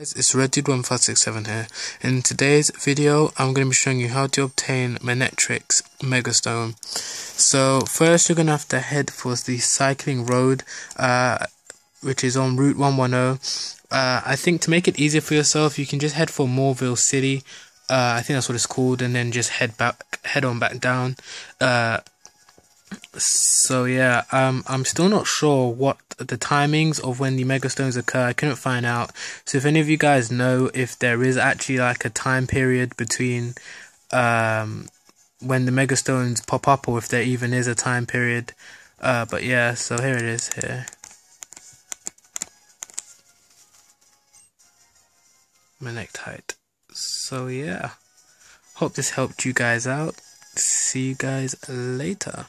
It's RedDude1567 here. In today's video, I'm going to be showing you how to obtain Manectric's Megastone. So first you're going to have to head for the cycling road, uh, which is on Route 110. Uh, I think to make it easier for yourself, you can just head for Mauville City. Uh, I think that's what it's called, and then just head back, head on back down. So yeah, um, I'm still not sure what the timings of when the megastones occur. I couldn't find out. So if any of you guys know if there is actually like a time period between um, when the megastones pop up, or if there even is a time period. Uh, but yeah, so here it is here. my Manectite. So yeah, hope this helped you guys out. See you guys later.